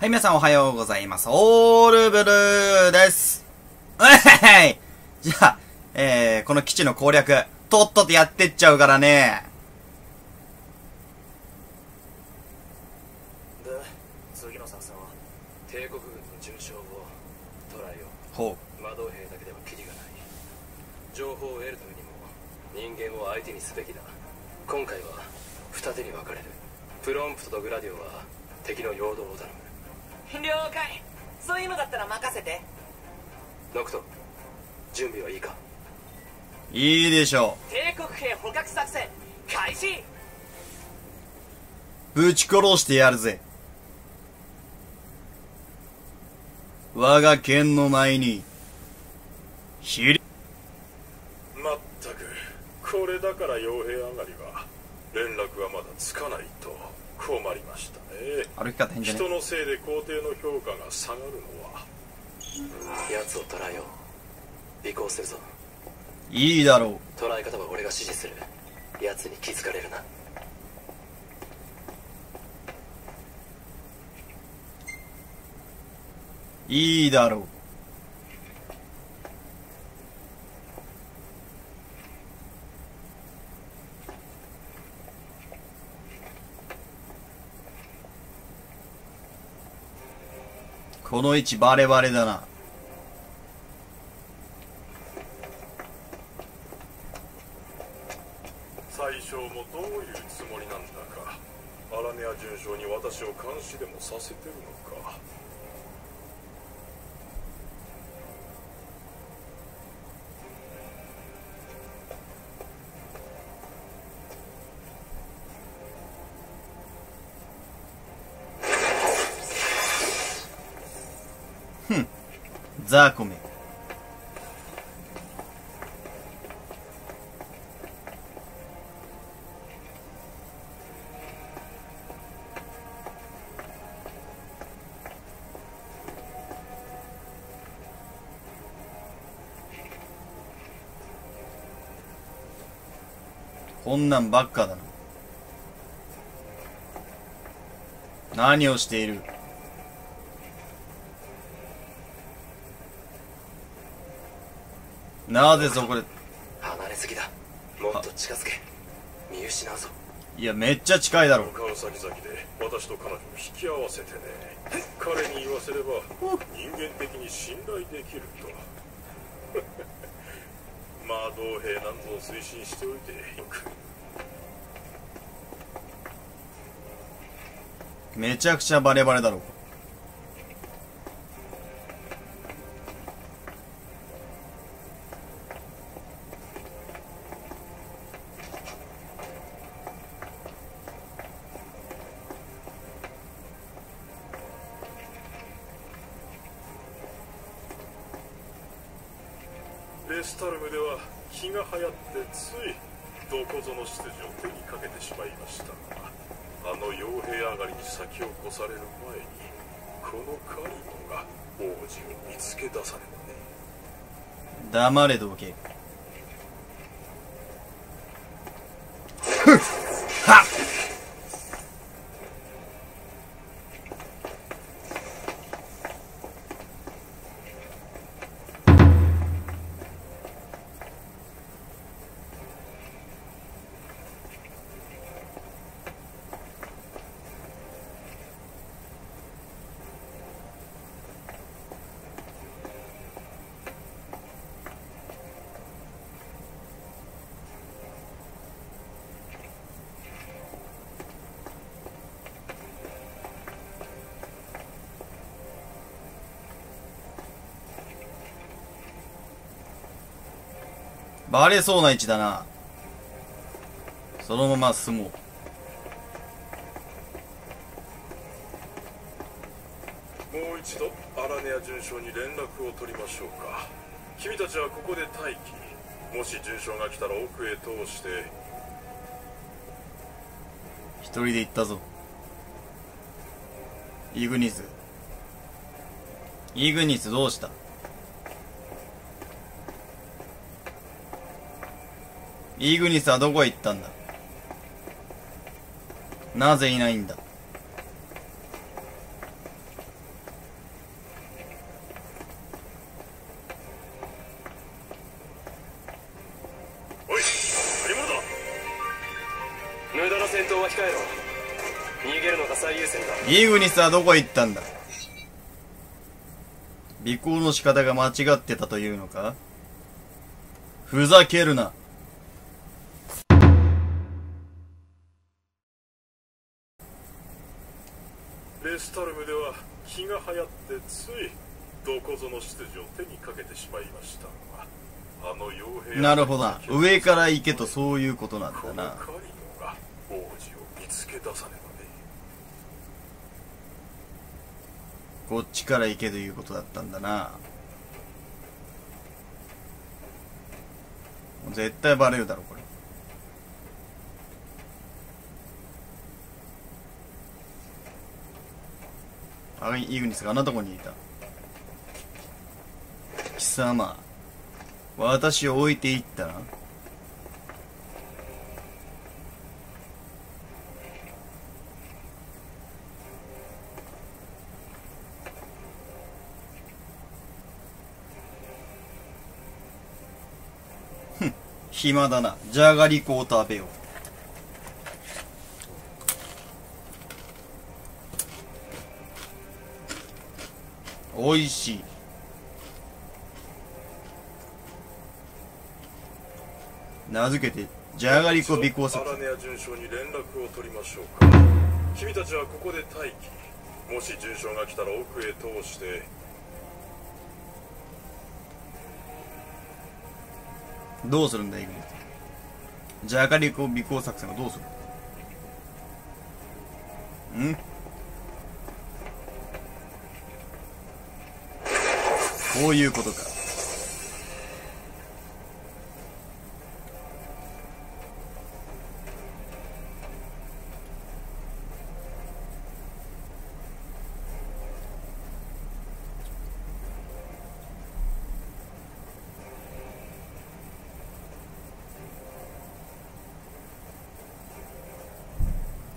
はい、皆さんおはようございます。オールブルーです。はいじゃあ、えー、この基地の攻略、とっととやってっちゃうからね。で次の作戦は帝国軍の重傷を捕らえよほう魔導兵だけではキリがない情報を得るためにも人間を相手にすべきだ今回は二手に分かれるプロンプトとグラディオは敵の陽動を頼む了解そういうのだったら任せてノクト準備はいいか？う。いいでしょ帝国兵捕獲作戦開始う。ぶち殺してやるぜ。我が剣の前に、ひり、まったくこれだから傭兵上がりは連絡がまだつかないと困りましたね。歩き方変じゃね？人のせいで皇帝の評価が下がるのは。奴を捕らえよう。尾行するぞ。いいだろう。捕らえ方は俺が指示する。奴に気づかれるな。いいだろう。この位置バレバレだな。最初もどういうつもりなんだかアラネア准将に私を監視でもさせてるのかこんなん。ばっかだな。何をしている？なぜそこで、離れすぎだ。もっと近づけ。見失うぞ。いや、めっちゃ近いだろ。向。かう先々で私と彼女を引き合わせてね。彼に言わせれば人間的に信頼できると。魔導兵なんぞを推進しておいてよく。めちゃくちゃバレバレだろ。黙れ同系。バレそうな位置だな。そのまま進もう。もう一度アラネア准将に連絡を取りましょうか君たちはここで待機もし准将が来たら奥へ通して一人で行ったぞ。イグニス。イグニスどうした？イーグニスはどこへ行ったんだ？なぜいないんだ？イーグニスはどこへ行ったんだ？尾行の仕方が間違ってたというのか？ふざけるな。気が流行ってついどこぞの執事を手にかけてしまいましたがあの傭兵なるほどな。上から行けとそういうことなんだな。が王子を見つけ出さねばねこっちから行けということだったんだな。絶対バレるだろ、これ。あ、イグニスがあんなとこにいた。貴様、私を置いていったな。暇だな。じゃがりこを食べよう。おいしい。名付けて、じゃがりこ尾行作アラネア准将に連絡を取りましょうか君たちはここで待機。もし准将が来たら奥へ通して。どうするんだ、イグニス。じゃがりこ尾行作戦はどうする？ん？こういうことか。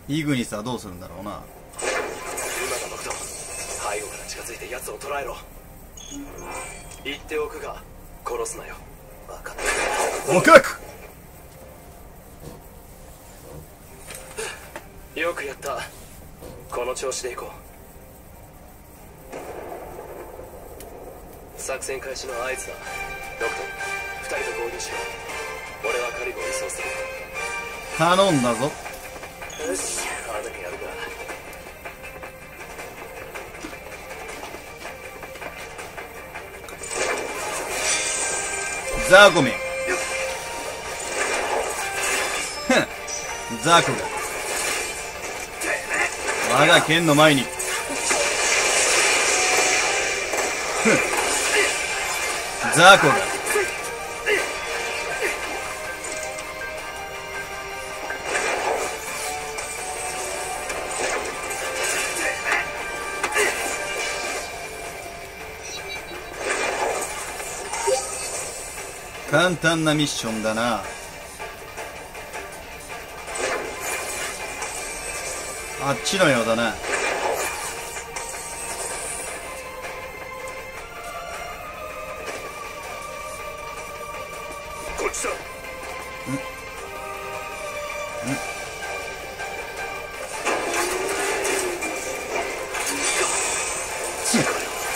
イグニスはどうするんだろうな。今だ僕と背後から近づいて奴を捕らえろ言っておくが殺すなよ。分かったおかくよくやった。この調子でいこう。作戦開始の合図だ。ドクト二人と合流しよう。俺はカリブを移送する。頼んだぞ。ザーコめ。ふん。ザーコが。我が剣の前に。ふん。ザーコが。簡単なミッションだな。あっちのようだな。こっちだ。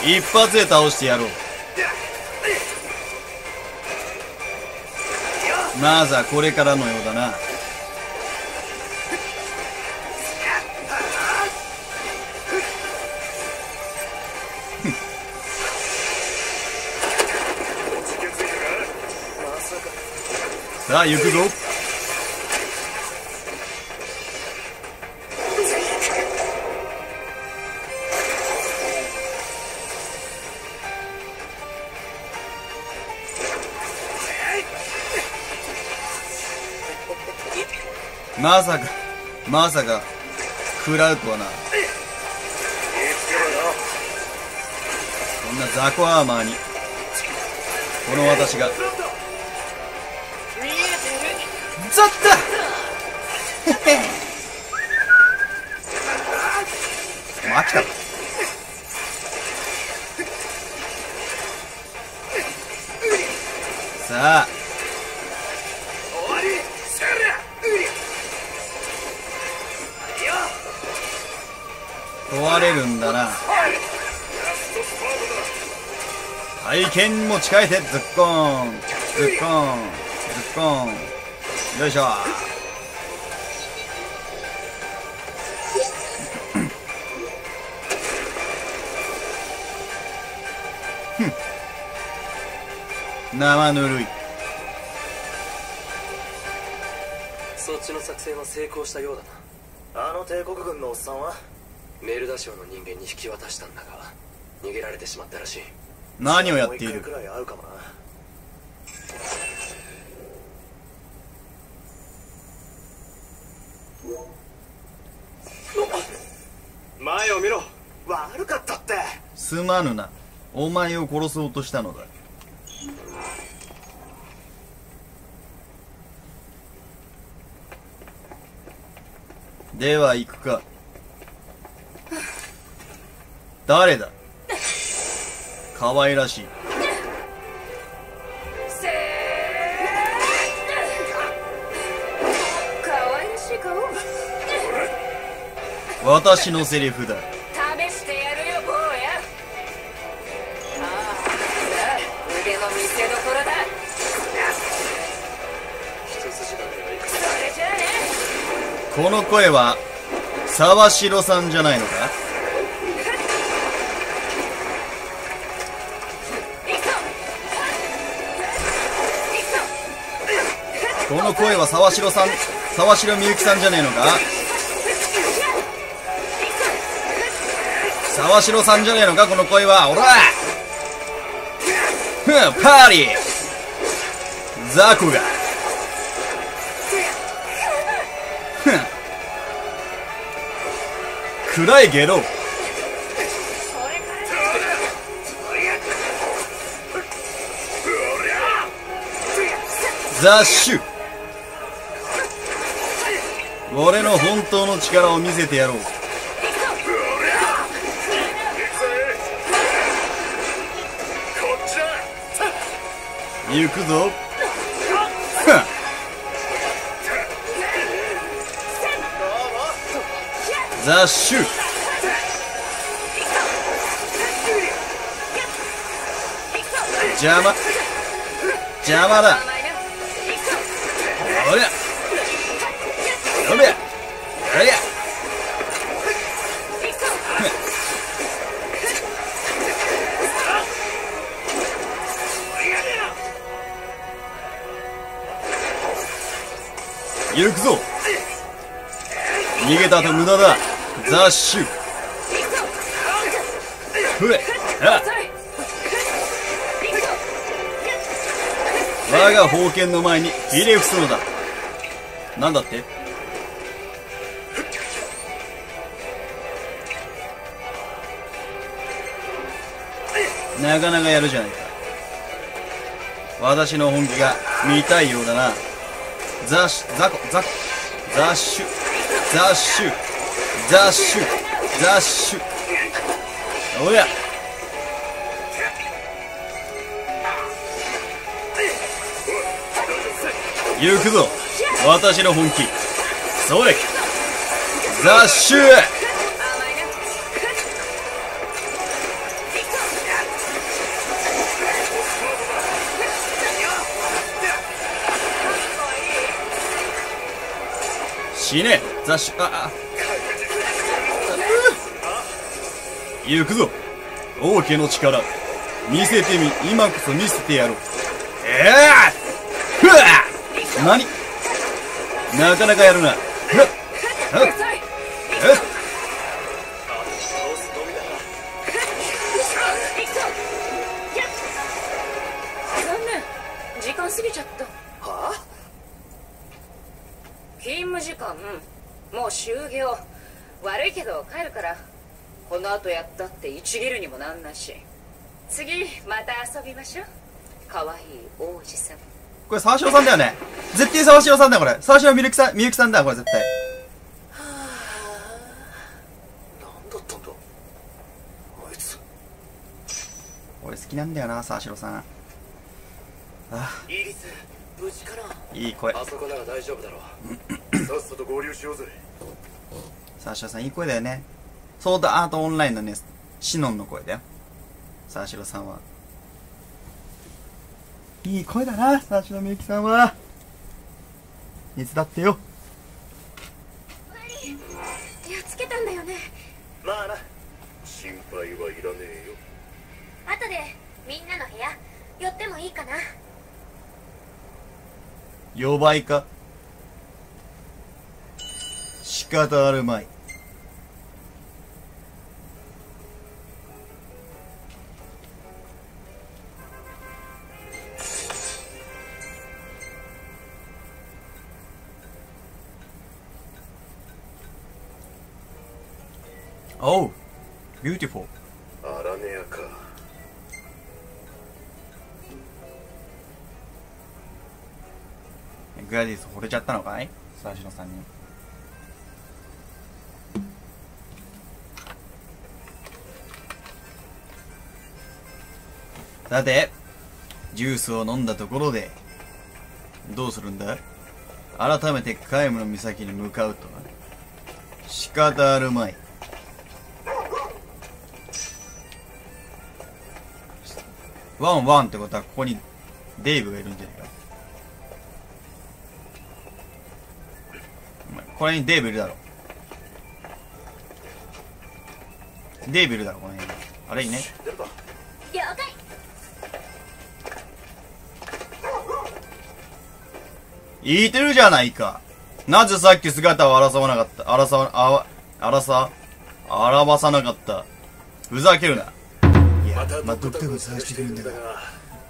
一発で倒してやろうまずはこれからのようだな。さあ行くぞ。まさかまさか食らうとはな。こんな雑魚アーマーにこの私が。ザッタ飽きた。わさあ。壊れるんだな体験持ち替えてズッコーンズッコーンズッコーンよいしょ。ん。生ぬるい。そっちの作戦は成功したようだな。あの帝国軍のおっさんはメルダ省の人間に引き渡したんだが逃げられてしまったらしい。何をやっている？もう一回くらい会うかもな。前を見ろ。悪かったって。すまぬな。お前を殺そうとしたのだ。では行くか誰だ？可愛らしい。せーかわいらしい顔。私のセリフだ。試してやるよ坊や。ああ腕の見せ所だ。一筋縄ではいくそれじゃあねこの声は沢城さんじゃないのか？この声は沢城さん沢城みゆきさんじゃねえのか？沢城さんじゃねえのか？この声は？おら！ふんパーリー！ザコが！ふん暗いゲロこれからザ・シュ俺の本当の力を見せてやろう。行くぞ。ふんザ・シュ邪魔。邪魔だ。行くぞ。逃げたと無駄だ。ザッシュふえ。あ我が宝剣の前にひれ伏すのだ。なんだって？なかなかやるじゃないか。私の本気が見たいようだな。ザッシュザコザコザッシュザッシュザッシュザッシュおや。行くぞ。私の本気。それ。ザッシュ死ね。ザッシュああ。行くぞ。王家の力。見せてみ。今こそ見せてやろう。ええふわ何？なかなかやるな。の後やったって一ギルにもなんないし。次また遊びましょう。可愛い王子様。これ沢城さんだよね？絶対沢城さんだよこれ。沢城みゆきさんみゆきさんだこれ絶対。何だったんだ？あいつ。俺好きなんだよな沢城さん。あ。イギリス無事かな？いい声。あそこなら大丈夫だろう。さっさと合流しようぜ。沢城さんいい声だよねソードアートオンラインのね、シノンの声だよ。沢城さんは。いい声だな、沢城みゆきさんは。いつだってよ。やっつけたんだよねまあな心配はいらねえよ後でみんなの部屋寄ってもいいかな呼ばいか仕方あるまい。おう、beautiful. アラネアかグラディス惚れちゃったのかい？沢城さんに。さて、ジュースを飲んだところで、どうするんだ？改めてカイムの岬に向かうとは。仕方あるまい。ワンワンってことはここにデイブがいるんじゃない？かお前これにデーブいるだろ。デーブいるだろこの辺。にあれいいね出るか？了解。言いてるじゃないか。なぜさっき姿を争わなかった？争わあわ争さ表さなかった？ふざけるなまあドクターが探してくれるんだが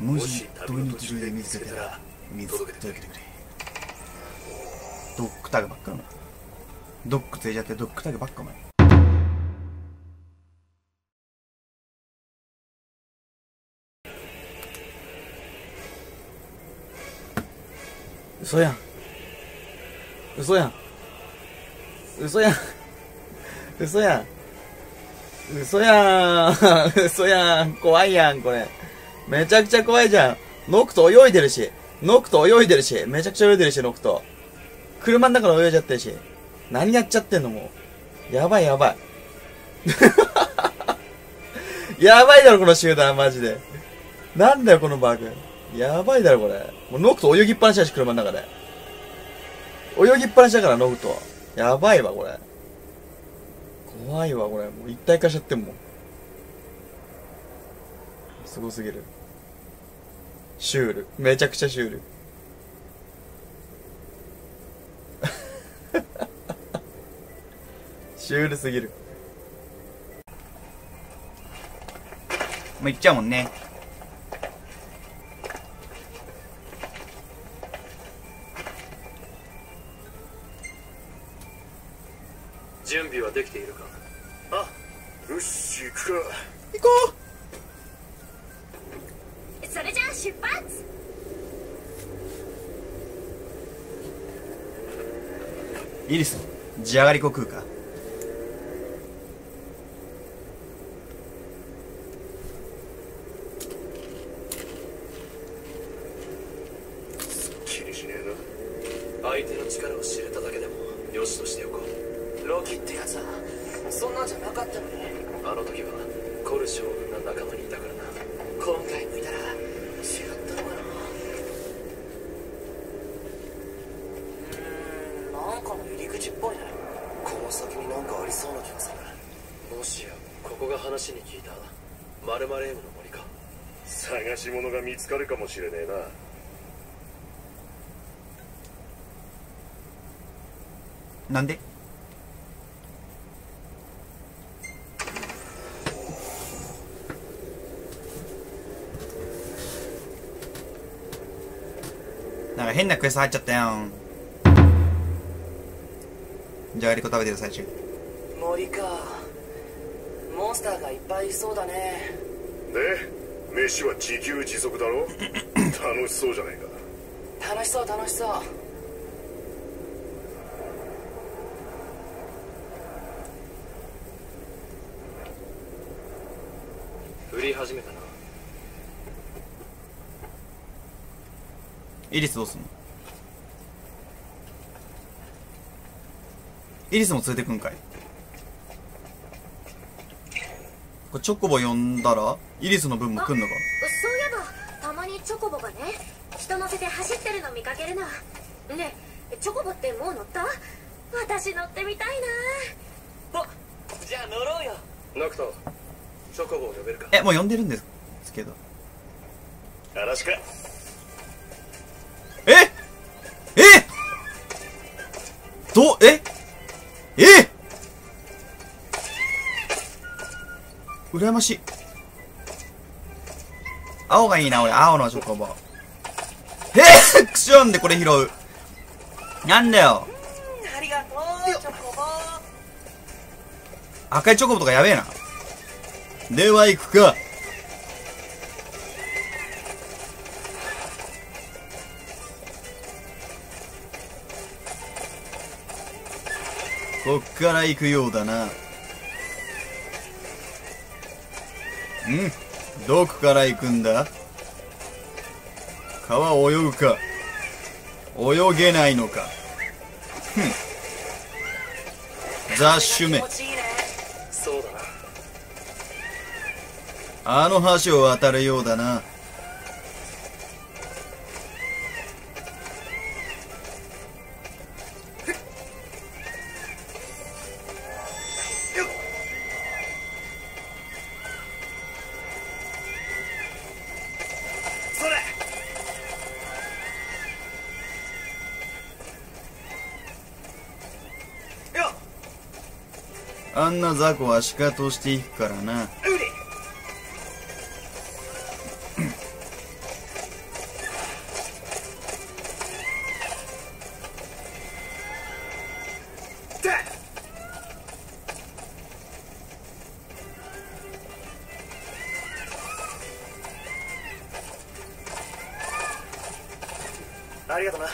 もし旅の途中で見つけたら見つけてあげてくれ。ドックタグばっかお前ドックついちゃってドックタグばっかお前嘘やん。嘘やん。嘘やん。嘘やん嘘やん。嘘やん。怖いやんこれ。めちゃくちゃ怖いじゃん。ノクト泳いでるし。ノクト泳いでるし。めちゃくちゃ泳いでるしノクト。車の中で泳いじゃってるし。何やっちゃってんのもう。やばいやばい。やばいだろこの集団マジで。なんだよこのバグ。やばいだろこれ。もうノクト泳ぎっぱなしだし車の中で。泳ぎっぱなしだからノクト。やばいわこれ。怖いわこれ。もう一体化しちゃってもすごすぎる。シュール。めちゃくちゃシュール。シュールすぎる。もういっちゃうもんね。準備はできているか？あよし行くか。行こそれじゃあ出発。うイリスじゃがりこ食うか気にしねえ相手の力を知れただけでもよしとしておこうロキってやつはそんなんじゃなかったのにあの時はコル将軍が仲間にいたからな今回見たら違ったのかなうーんなんかの入り口っぽいねこの先になんかありそうな気がするもしやここが話に聞いたマルマレームの森か探し物が見つかるかもしれねえななんで？なんか変なクエスト入っちゃったやん。じゃがりこ食べてる最中。森か。モンスターがいっぱいいそうだね。で飯は自給自足だろ？楽しそうじゃねえか。楽しそう楽しそう売り始めたな。イリスどうすんの？イリスも連れてくんかい？これチョコボ呼んだらイリスの分も来んのか？そういえばたまにチョコボがね人乗せて走ってるの見かけるな。ねえチョコボってもう乗った？私乗ってみたいな。おじゃあ乗ろうよ。ノクトチョコボを呼べるかえもう呼んでるんですけど。嵐かえ？え？どえ？え？羨ましい。青がいいな俺。青のチョコボ。え？クションでこれ拾う。なんだよ。ありがとうチョコボ。赤いチョコボとかやべえなでは行くか。こっから行くようだな。うん。どこから行くんだ？川を泳ぐか。泳げないのか。ふん。ザッシあの橋を渡るようだな。あんな雑魚はシカとしていくからなりがとな。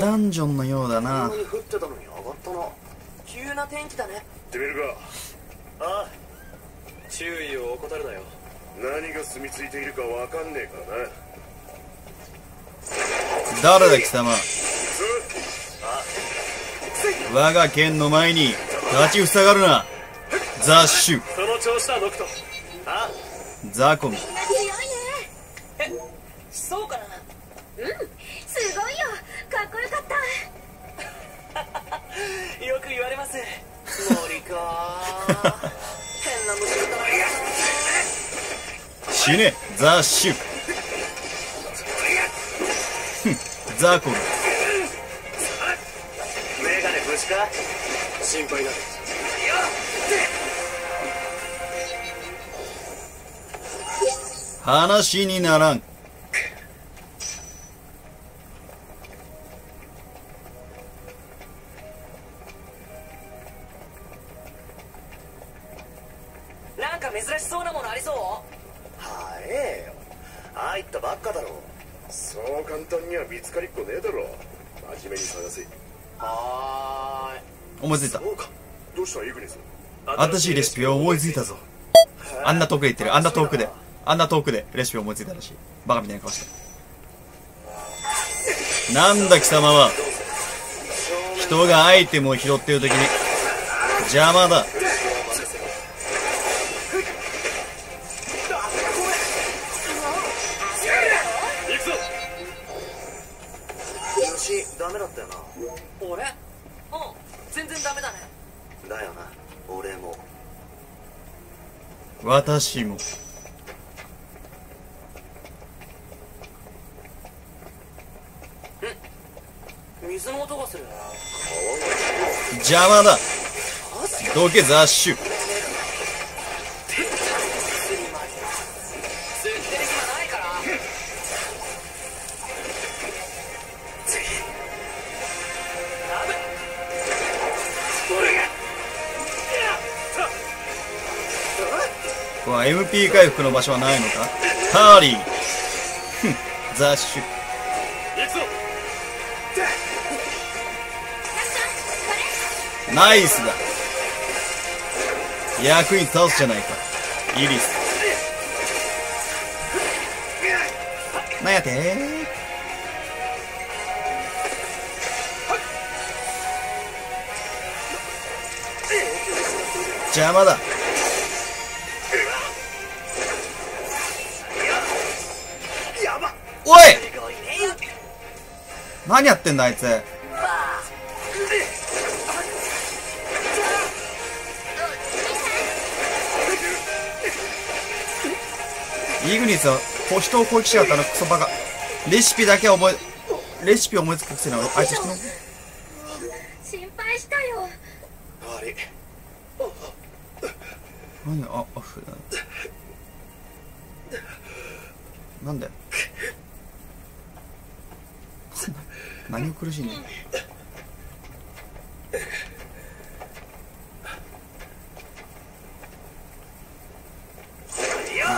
ダンジョンのようだな。こんなに降ってたのに上がったな。急な天気だね。行ってみるか。あ注意を怠るなよ。何が住み着いているかわかんねえからな。誰だ貴様？我が剣の前に立ちふさがるな。ザッシュその調子だノクトあ。ザコミザッシュふんザコミメガネ無事か？心配な話にならん。なんか珍しそうなものありそう？ああ言ったばっかだろそう簡単には見つかりっこねえだろ。真面目に探せ。は思いついた。そうか。どうしたイグニス？新しいレシピを思いついたぞ。あんな遠くで言ってる。あんな遠くで。あんな遠くでレシピを思いついたらしい。バカみたいな顔して。なんだ貴様は。人がアイテムを拾ってる時に邪魔だ私も。水の音がする。邪魔だ。どけザッは MP 回復の場所はないのか？ターリー。ふんザッシュ行くぞ。ナイスだ。役に立つじゃないか。イリス。なんやて。邪魔だ何やってんだあいつ。イグニスはこう人を攻撃しやがったあのクソバカ。レシピだけ覚えレシピ思いつくくせにあいつ人。の心配したよ。悪い何ああふなんだよ何を苦しいん。だよ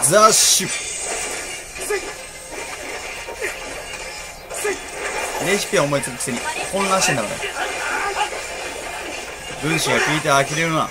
ザッシュレシピは思いつくくせに混乱してんだから。分子が聞いて呆れるな。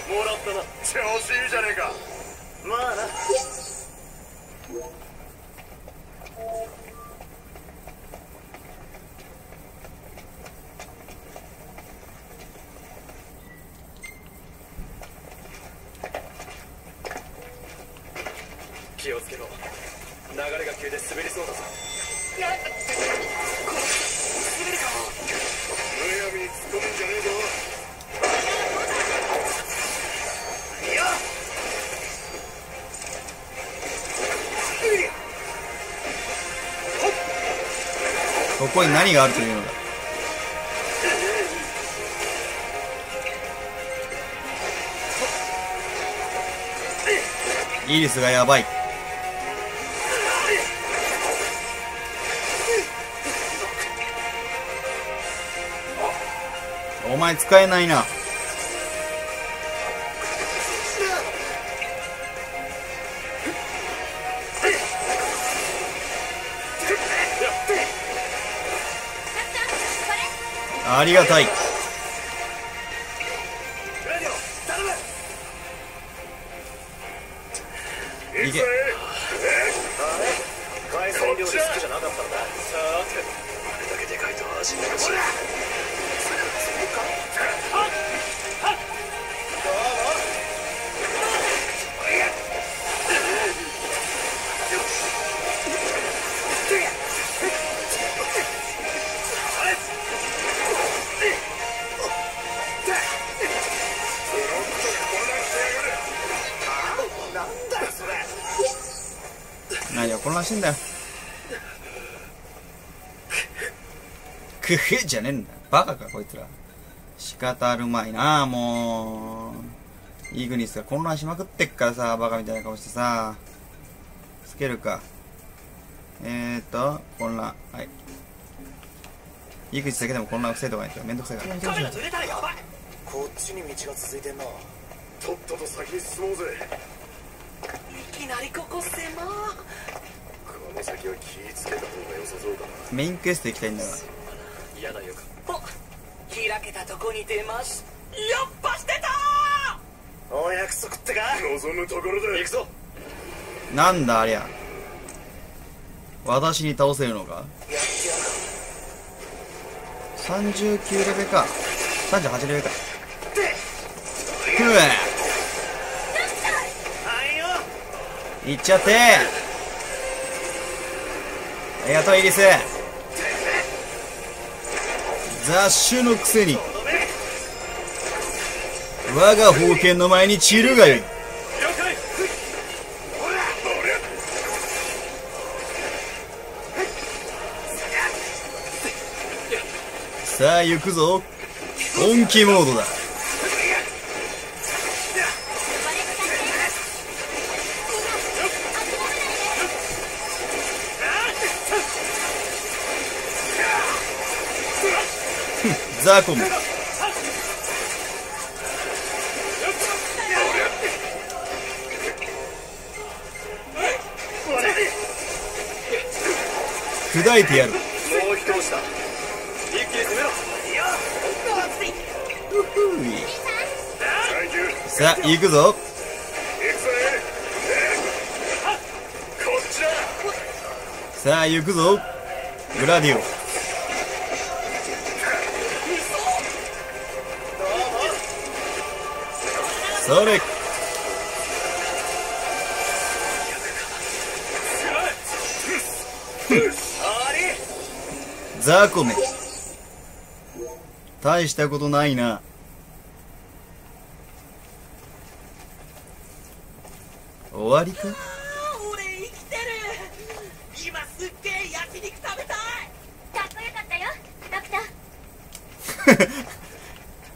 があるというの？だイリスがやばい。お前使えないな。ありがたい。いけ。海鮮料理好きじゃなかったんだ。さてあれだけでかい何を混乱してんだよ。くふじゃねえんだ。よバカかこいつら。仕方あるまいなもう。イグニスが混乱しまくってっからさバカみたいな顔してさ。つけるか。えーと混乱。はい。イグニスだけでも混乱を防いとかないと。めんどくさいから。カメラずれたらやばいこっちに道が続いてんなとっとと先に進もうぜ。いきなりここ狭この先は気ぃつけた方が良さそうだな。メインクエスト行きたいんだが。嫌な予感お開けたとこに出ます。やっぱしてたお約束ってか？望むところだ。行くぞ。なんだありゃ。私に倒せるのか？やってや39レベルか。38レベルか。ふわ。いっちゃってありがとうイリス。雑種のくせに。我が宝剣の前に散るがよい。さあ行くぞ。本気モードだ。ザコム砕いてやるさあ行くぞさあ行くぞグラディオそれザコめ大したことないな。終わりか？俺生きてる。今すっげえ焼肉食べたい。かっこよかったよ。ドクター。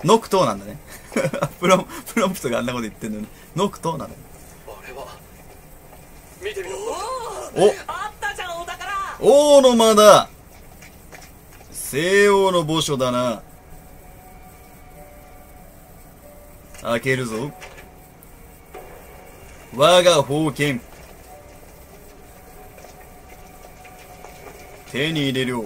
ノクトーなんだね。プロロンプトがあんなこと言ってんのに。ノクトーなんだねあれは見てみろ。お。あったじゃんお宝王の間だ。西欧の墓所だな。開けるぞ。我が宝剣手に入れるよ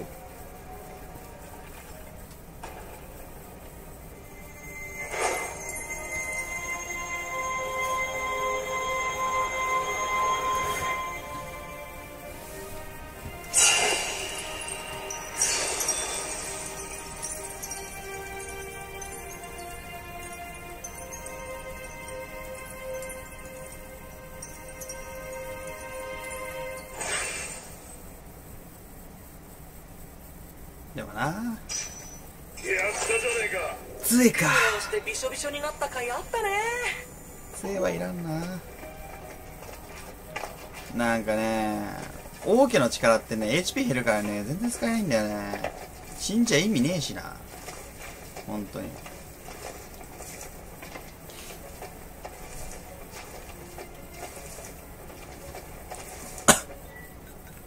しょになった回あったね。杖はいらんな。なんかね王家の力ってね HP 減るからね全然使えないんだよね。死んじゃ意味ねえしな。本当に。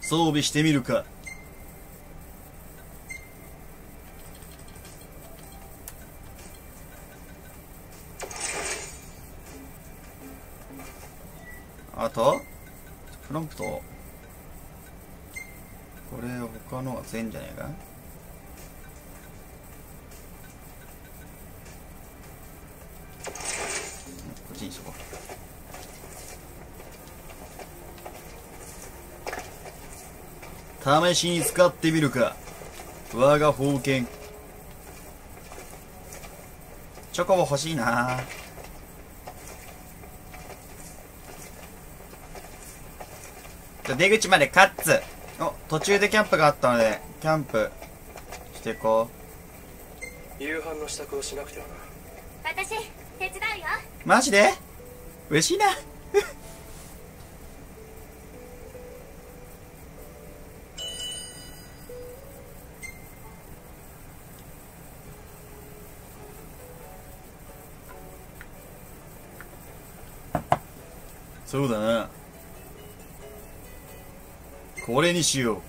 装備してみるか。試しに使ってみるか。我が宝剣チョコボ欲しいな。じゃあ出口までカッツ。お途中でキャンプがあったのでキャンプしていこ夕飯の支度をしなくてはな。私手伝うよ。うマジで？嬉しいなそうだな。これにしよう。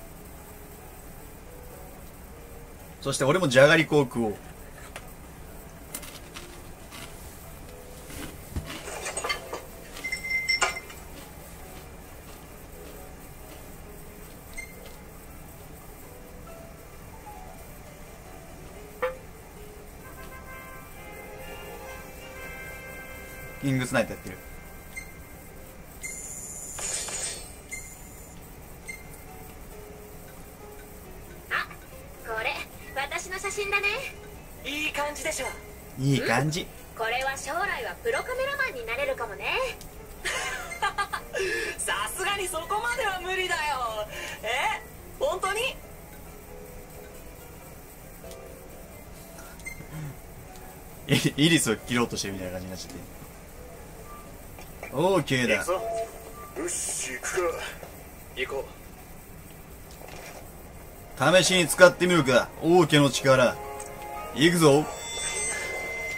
そして俺もじゃがりこを食おう。キングスナイトやって。イイリスを切ろうとしてるみたいな感じになっちゃって。オーケーだ。行くぞ。よし行くか。行こ試しに使ってみるか。王家の力。行くぞ。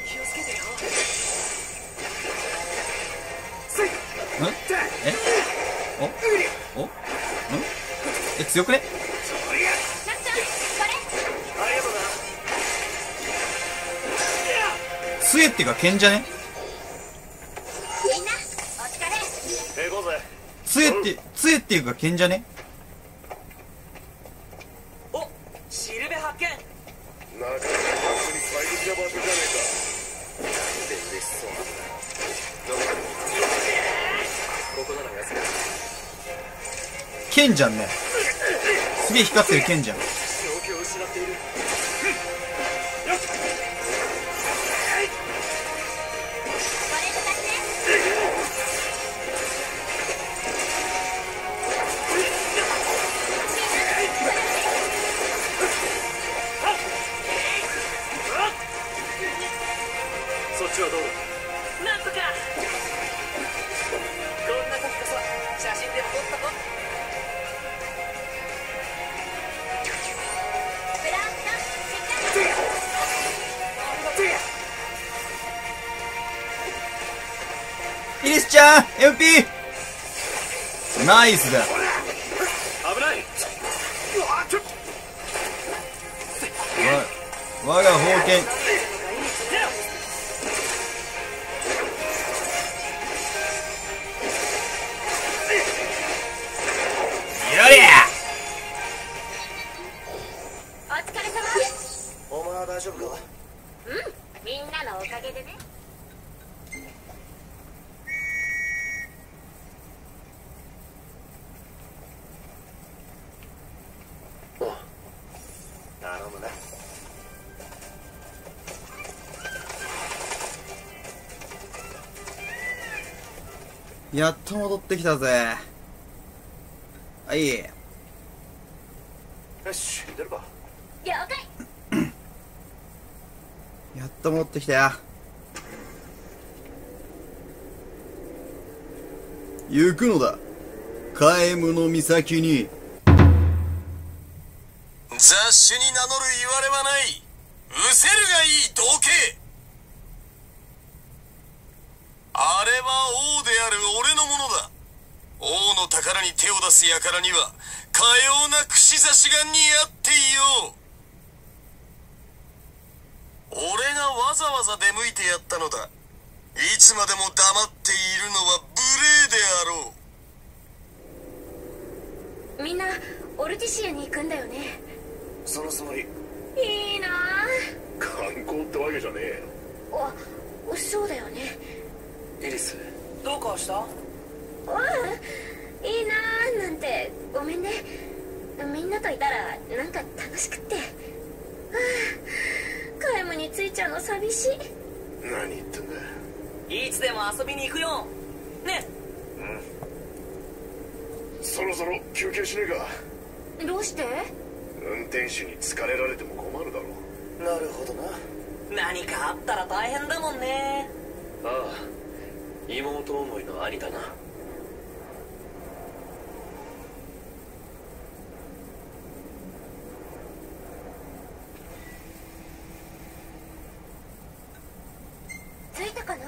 気をつけてよ。ん？え？お？お？ん？え強くね？杖っていうか剣じゃね。みんなお疲れ。行こうぜ杖って杖っていうか剣じゃね。おしるべ発見。なかなか本当に最適な場所じゃねうなんで嬉しそうなんだどこここなら休める剣じゃんね。すげえ光ってる剣じゃんあ !MP! ナイスだ。危ないわ、我が宝剣。やっと戻ってきたぜ。はい。よし出るか了解 やっと戻ってきたよ。行くのだ。カエムの岬に。雑種に名乗る言われはない失せるがいい道化あれは王である俺のものだ。王の宝に手を出す輩にはかような串刺しが似合っていよう。俺がわざわざ出向いてやったのだ。いつまでも黙っているのは無礼であろう。みんなオルティシアに行くんだよね。そのつもり。いいな。観光ってわけじゃねえよ。あそうだよねイリス。どうかした？うんいいななんて。ごめんね。みんなといたらなんか楽しくって。はあカエムについちゃうの寂しい。何言ってんだ。いつでも遊びに行くよ。ね。そろそろ休憩しねえか。どうして？運転手に疲れられても困るだろなるほどな。何かあったら大変だもんね。ああ妹思いの兄だなついたかな？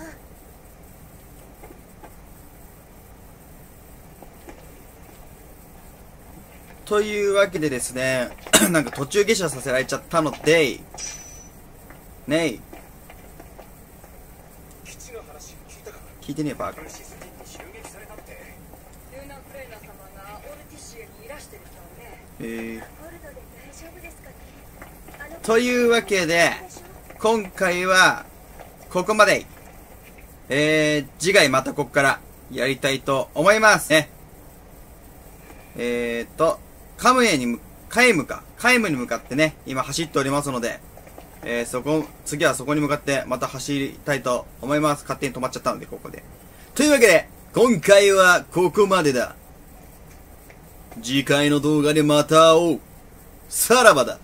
というわけでですね、なんか途中下車させられちゃったので、ねい。基地の話聞いたか聞いてねえバカ。システィンに襲撃されたってルーナ・プレーナ様がオルティシエにいらしてるからねえー、というわけで、今回は、ここまで。えー、次回またここからやりたいと思います。ね。えーと、カムエに、カイムか。カイムに向かってね、今走っておりますので、えー、そこ、次はそこに向かってまた走りたいと思います。勝手に止まっちゃったので、ここで。というわけで、今回はここまでだ。次回の動画でまた会おう。さらばだ。